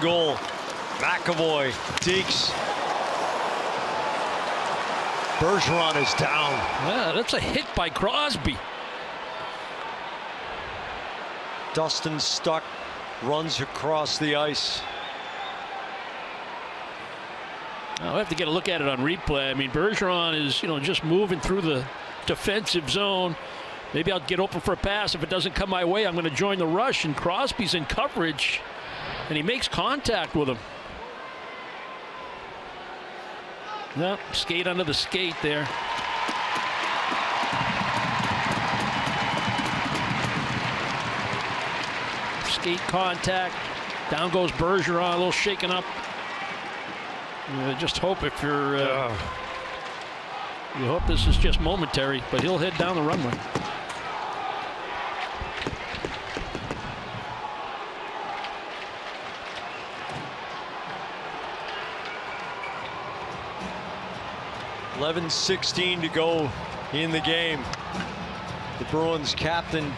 Goal. McAvoy digs. Bergeron is down. Yeah, that's a hit by Crosby. Dustin stuck, runs across the ice. I'll have to get a look at it on replay. I mean, Bergeron is, you know, just moving through the defensive zone. Maybe I'll get open for a pass. If it doesn't come my way, I'm going to join the rush. And Crosby's in coverage, and he makes contact with him. No, skate under the skate there. Skate contact. Down goes Bergeron, a little shaken up. Uh, just hope if you're. Uh, you hope this is just momentary, but he'll head down the runway. Eleven sixteen to go in the game. The Bruins captain